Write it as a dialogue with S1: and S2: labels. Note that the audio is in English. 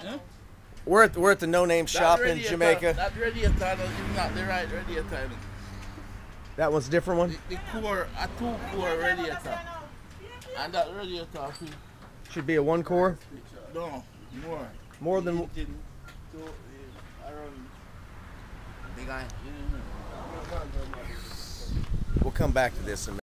S1: Huh?
S2: We're at we're at the No Name Shop in
S1: radiator-
S2: Jamaica.
S1: That radiator is not the right radiator.
S2: That one's a different one.
S1: The, the core, a two core radiator. And that radiator.
S2: Should be a one core.
S1: no, more.
S2: More than
S1: two, around,
S2: we'll come back to this in a minute.